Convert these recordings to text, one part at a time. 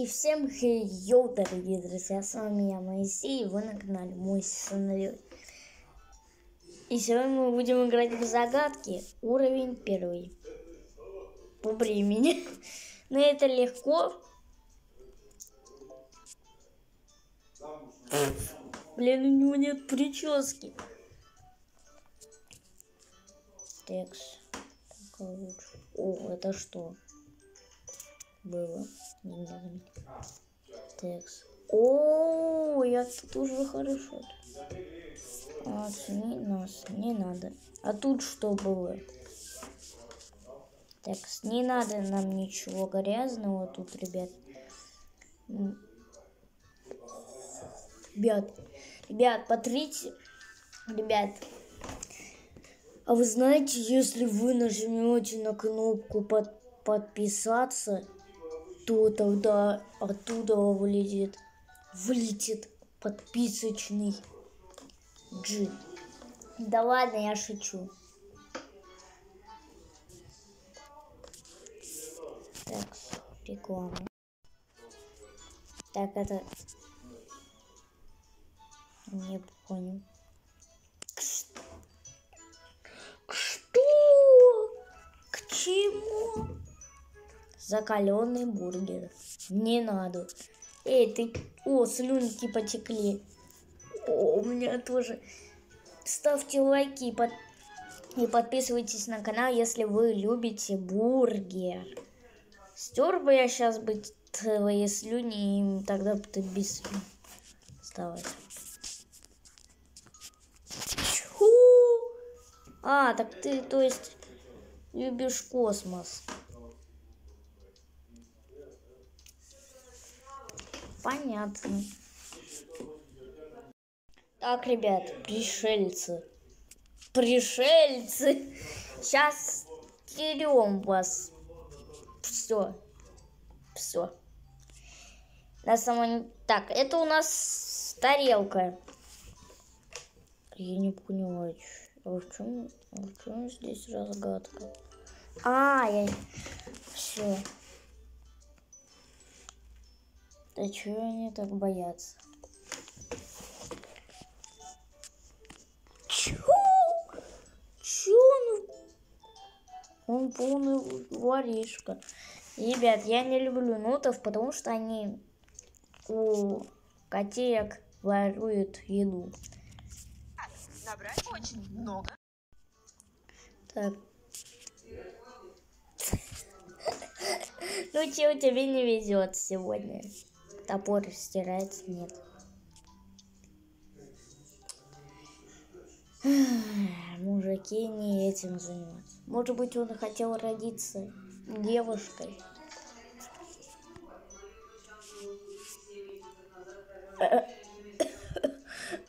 И всем хей-йоу, дорогие друзья, с вами я, Моисей, и вы на канале Мой Сыновей. И сегодня мы будем играть в загадки, уровень первый, по времени. Но это легко. Блин, у него нет прически. Текс. О, это что? Было. Текст. О, я тут уже хорошо. Оцени нас. Не надо. А тут что было? Текст. Не надо нам ничего грязного тут, ребят. Ребят, ребят, потрите, ребят. А вы знаете, если вы нажмете на кнопку под, подписаться, то тогда оттуда вылетит, вылетит подписочный джин. Да ладно, я шучу. Так, реклама. Так, это... Не понял. Что? К чему? Закаленный бургер. Не надо. Эй, ты... О, слюнки потекли. О, у меня тоже. Ставьте лайки и, под... и подписывайтесь на канал, если вы любите бургер. Стер бы я сейчас быть твои слюни, и тогда бы ты без вставать. А, так ты, то есть, любишь космос. Понятно. Так, ребят, пришельцы. Пришельцы. Сейчас терем вас. Все. Все. На самом... Так, это у нас тарелка. Я не понимаю, а в чем, а в чем здесь разгадка? А, я... Все. Да чего они так боятся? Чё? Чё он? Он полный воришка. Ребят, я не люблю нотов, потому что они у котеек воруют еду. Набрать очень много. Так. Ну чего тебе не везет сегодня? Топор стирается? Нет. Мужики не этим занимаются. Может быть, он хотел родиться девушкой.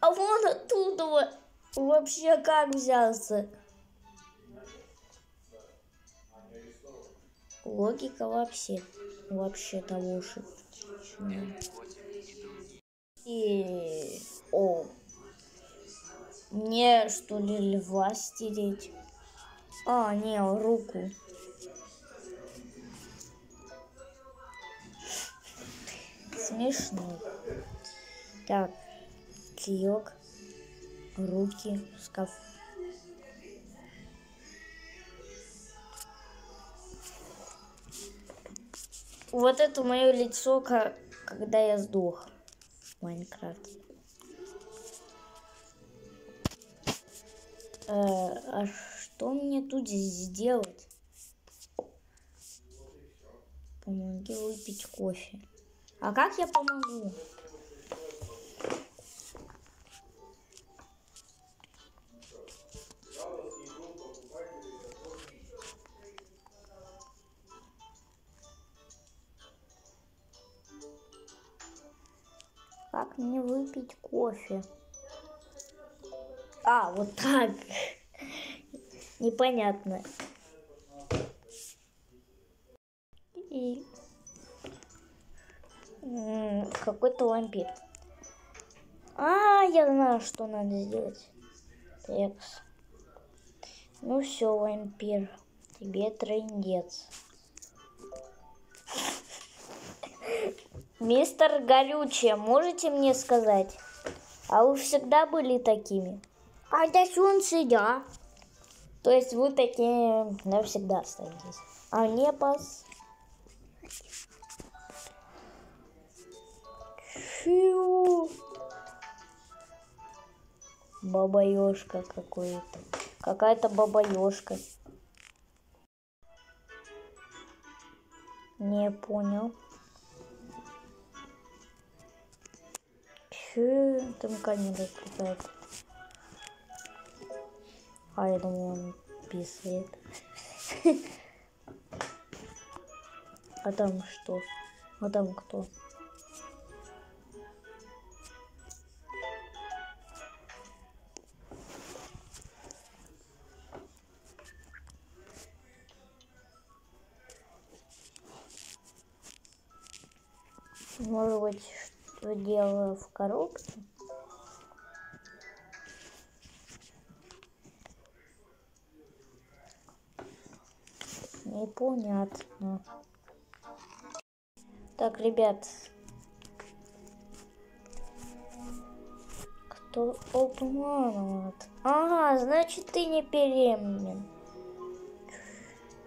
А вон оттуда вообще как взялся? Логика вообще, вообще того же. И... О. Мне, что ли, льва стереть? А, не, руку. Смешно. Так, киок, руки, шкаф. Вот это мое лицо, когда я сдох в Майнкрафте. Э, а что мне тут сделать? Помоги выпить кофе. А как я помогу? Как мне выпить кофе? А, вот так. Непонятно. И какой-то вампир. А, я знаю, что надо сделать. Текс. Ну все, вампир, тебе трындец. Мистер Горючее, можете мне сказать? А вы всегда были такими? А да солнце, да. То есть вы такие навсегда останетесь. А небос? Чего? Баба-ёшка какой-то. Какая-то баба-ёшка. Не понял. Че там камера какая-то? А я думаю, он писает. А там что? А там кто? В коробке? Непонятно. Так, ребят. Кто обманывает? Ага, значит ты не беременен.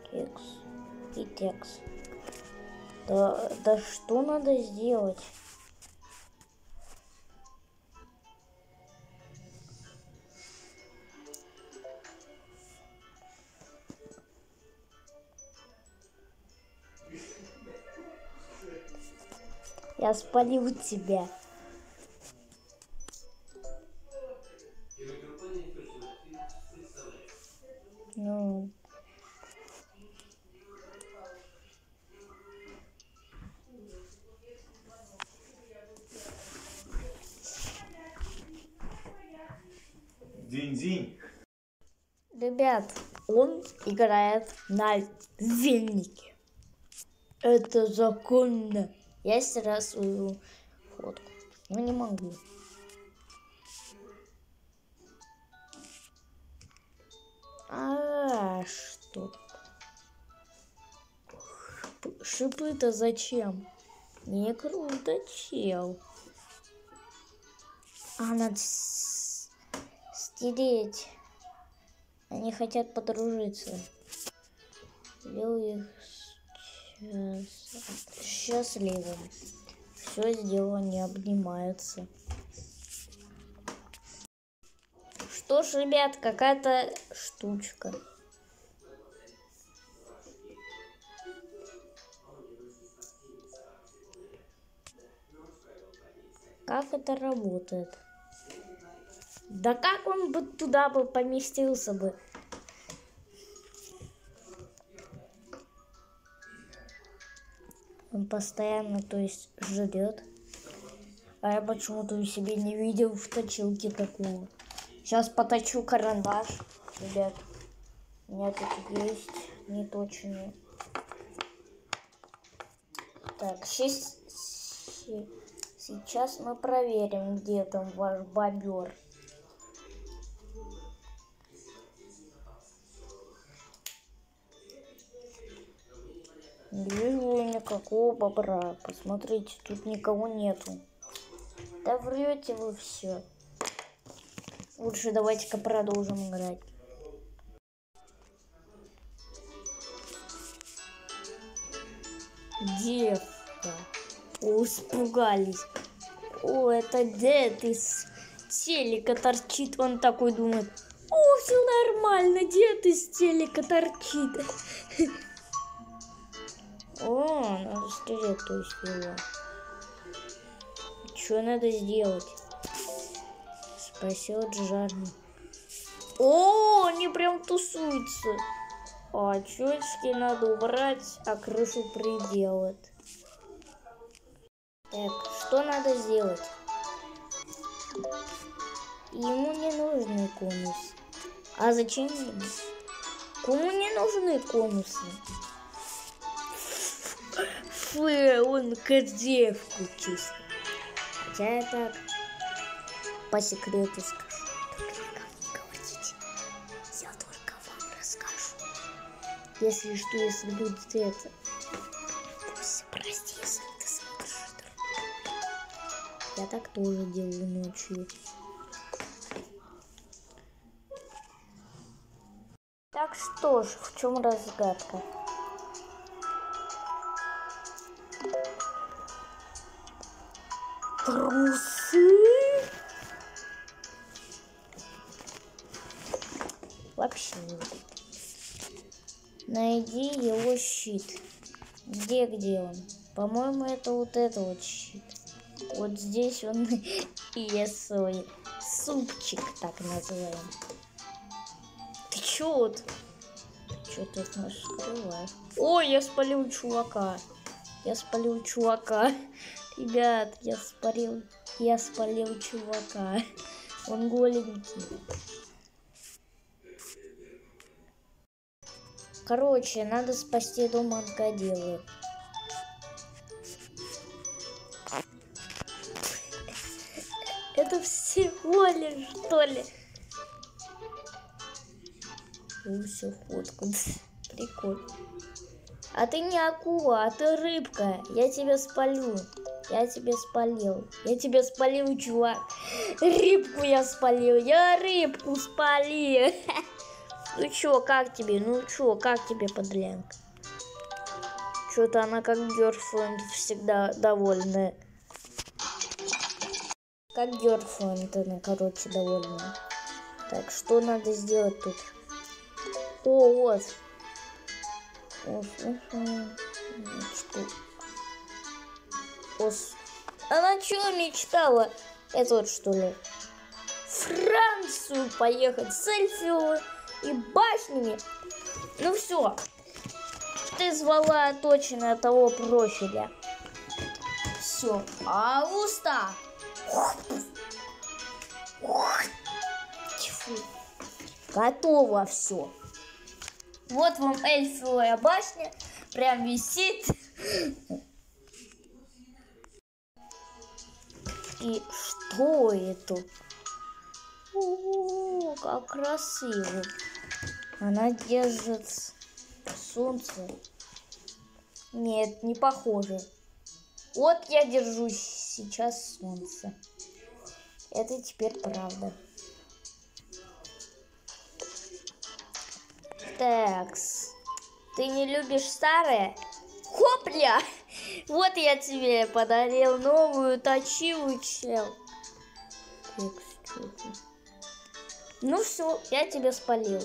Кекс и текст. Да, да что надо сделать? Я спалил тебя. Ну. Динь-динь. Ребят, он играет на вильнике. Это законно. Я стираю свою фотку. Но не могу. А, что? Шипы- Шипы-то зачем? Не круто, чел. А, надо стереть. Они хотят подружиться. Сделай их счастливым. Все сделано, не обнимаются. Что ж, ребят, какая-то штучка. Как это работает? Да как он бы туда бы поместился бы? Он постоянно, то есть, жрет. А я почему-то у себя не видел в точилке такого. Сейчас поточу карандаш, ребят. У меня тут есть неточные. Так, сейчас мы проверим, где там ваш бобер. Не вижу никакого бобра. Посмотрите, тут никого нету. Да врете вы все. Лучше давайте-ка продолжим играть. Девка. Испугались. О, это дед из телека торчит. Он такой думает. О, все нормально, дед из телека торчит. О, надо стереть, то есть его. Что надо сделать? Спросил Джарни. О, они прям тусуются. А очечки надо убрать, а крышу приделать. Так, что надо сделать? Ему не нужны конусы. А зачем? Кому не нужны конусы? Фу, он козевку чисто. Хотя я так по секрету скажу. Только никому не говорите. Я только вам расскажу. Если что, если будет это, пусть прости, если ты смотришь. Я так тоже делаю ночью. Так что ж, в чем разгадка? Трусы? Вообще. Найди его щит. Где, где он? По-моему, это вот это вот щит. Вот здесь он и ест свой супчик, так называем. Ты чё вот? Чё тут скрываешь? Ой, я спалил чувака. Я спалил чувака. Ребят, я спалил, я спалил чувака. Он голенький. Короче, надо спасти дом Анкадилы. Это всего лишь, что ли? все фотку. Прикольно. А ты не акула, а ты рыбка. Я тебя спалю. Я тебя спалил. Я тебя спалил, чувак. Рыбку я спалил. Я рыбку спалил. Ну чё, как тебе? Ну чё, как тебе подлянка? Что-то она как герфренд всегда довольная. Как герфренд она, короче, довольная. Так, что надо сделать тут? О, вот. Мечту. Ос. Она что мечтала? Это вот что ли? Францию поехать с Эльфио и башнями. Ну все. Ты звала точно того профиля. Все. Ауста. Готово все. Вот вам эльфовая башня. Прям висит. И что это? О, как красиво. Она держит солнце. Нет, не похоже. Вот я держу сейчас солнце. Это теперь правда. Такс. Ты не любишь старое? Хопля! Вот я тебе подарил новую точиву, чел. Ну все, я тебя спалил.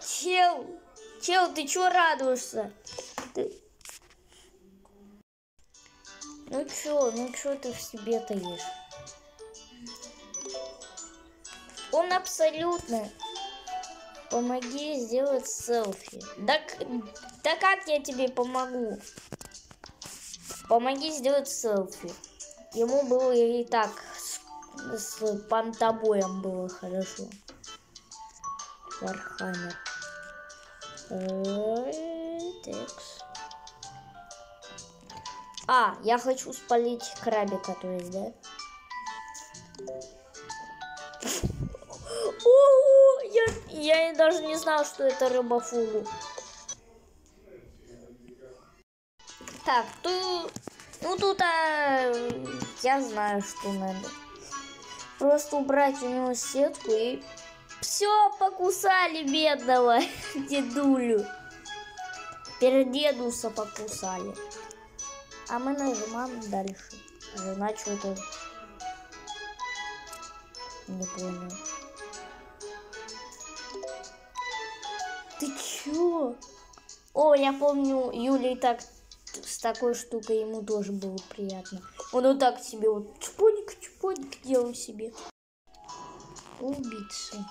Чел, чел, ты чё радуешься? Ты... Ну чё, ну чё ты в себе таишь? Он абсолютно Помоги сделать селфи. Да, да как я тебе помогу? Помоги сделать селфи. Ему было и так с, с пантобоем было хорошо. Вархаммер. Текс. А, я хочу спалить крабика, то есть, да? Я даже не знал, что это рыба фугу. Так, тут... Ну тут а, я знаю, что надо. Просто убрать у него сетку и... Все, покусали бедного дедулю. Пердедуса покусали. А мы нажимаем дальше. Жена что-то... Не понял. Чё? О, я помню, Юлий так с такой штукой ему тоже было приятно. Он вот так себе вот чпоник-чпоник делал себе. Убийца.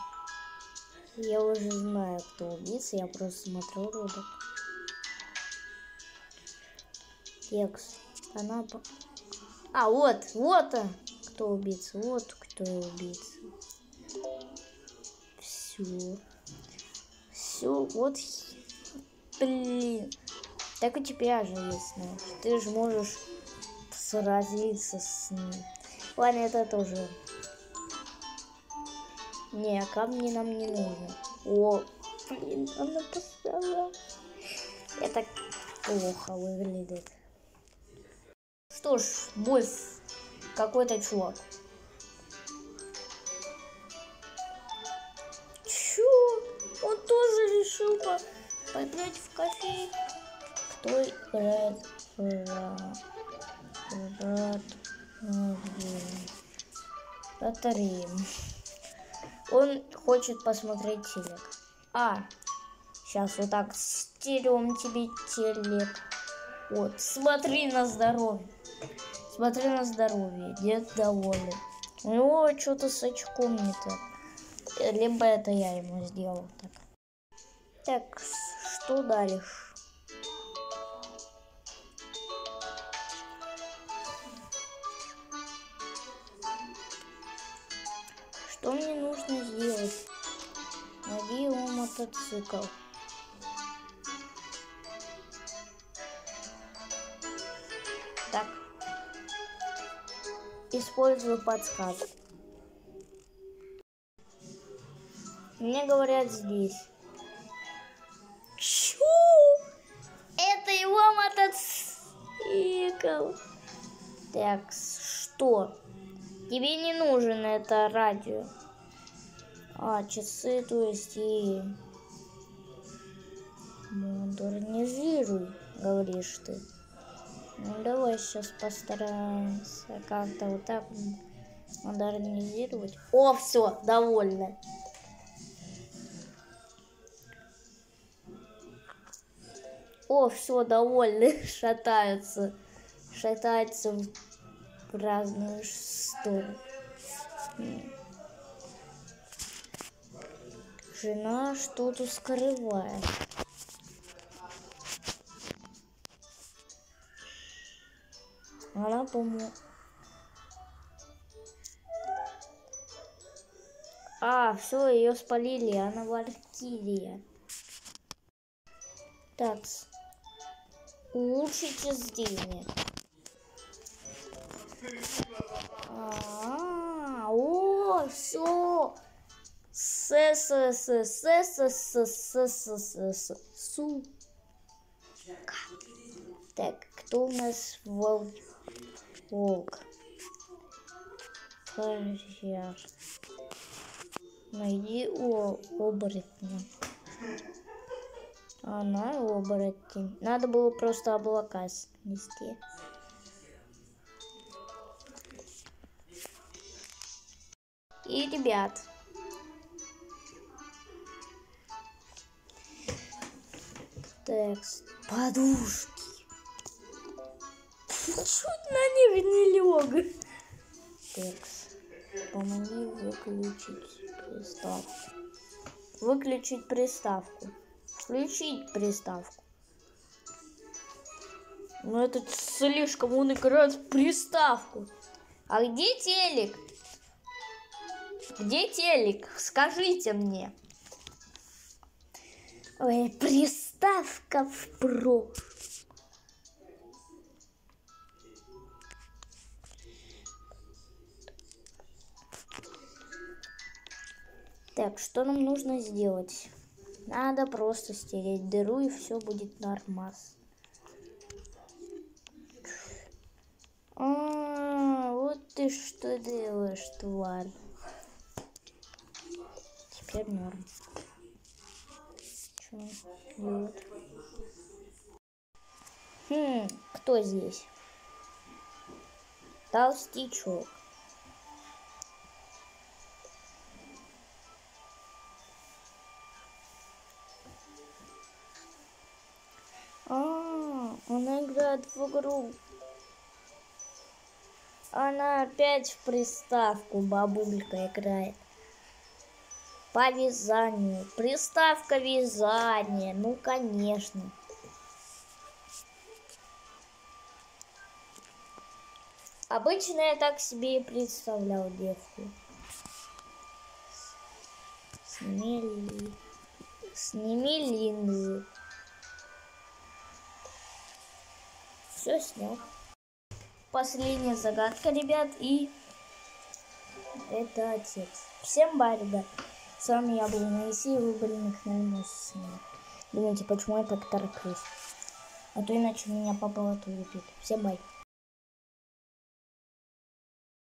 Я уже знаю, кто убийца, я просто смотрю ролик. Текст. Она... А, вот, вот он, кто убийца, вот кто убийца. Все все, вот, блин. Так у тебя же есть нож. Ты же можешь сразиться с ним. Ладно, это тоже. Не, камни нам не нужны. О, блин, она поставила. Это плохо выглядит. что ж, босс, какой-то чувак. Он тоже решил по поиграть в кафе. Кто играет в Рад Батареи. Он хочет посмотреть телек. А, сейчас вот так стерем тебе телек. Вот, смотри на здоровье. Смотри на здоровье. Дед доволен. У него что-то с очком не так. Либо это я ему сделал так. Так, что дальше? Что мне нужно сделать? Найди его мотоцикл. Так. Использую подсказку. Мне говорят здесь. Чё? Это его мотоцикл. Так, что? Тебе не нужен это радио. А, часы, то есть и модернизируй, говоришь ты. Ну, давай сейчас постараемся как-то вот так модернизировать. О, все, довольно. О, все, довольны, шатаются. Шатаются в разную сторону. Жена что-то скрывает. Она, по-моему... А, все, ее спалили, она валькирия. Так, улучшите зрение. А, о, все. С, с, с, с, с, с, с, с, с, с, су. Так, кто у нас волк? Волк. Найди о, оборотня. Она оборотень. Надо было просто облака снести. И ребят. Текст. Подушки. Чуть на них не лег. Текст. Помоги выключить приставку. Выключить приставку. Включить приставку. Ну это слишком, он играет в приставку. А где телек? Где телек? Скажите мне. Ой, приставка в про. Так, что нам нужно сделать? Надо просто стереть дыру и все будет нормас. А, вот ты что делаешь, тварь. Теперь норм. Чё делать? Хм, кто здесь? Толстячок. А, он играет в игру. Она опять в приставку бабулька играет. По вязанию. Приставка вязания. Ну, конечно. Обычно я так себе и представлял девку. Сними, сними линзы. Все снял. Последняя загадка, ребят, и это отец. Всем бай, ребят. С вами я был Моисей, и вы были на канале Моисей. Думаете, почему я так тороплюсь? А то иначе меня папа убьет. Всем бай.